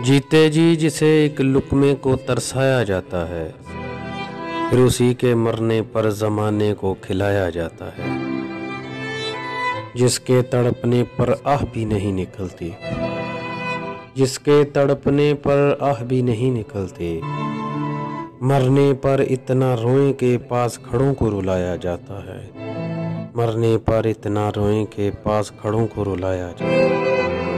जीते जी जिसे एक लुकमे को तरसाया जाता है, फिर उसी के मरने पर ज़माने को खिलाया जाता है, जिसके तड़पने पर आह भी नहीं निकलती, जिसके तड़पने पर आह भी नहीं निकलती। मरने पर इतना रोए के पास खड़ों को रुलाया जाता है, मरने पर इतना रोए के पास खड़ों को रुलाया जाता है।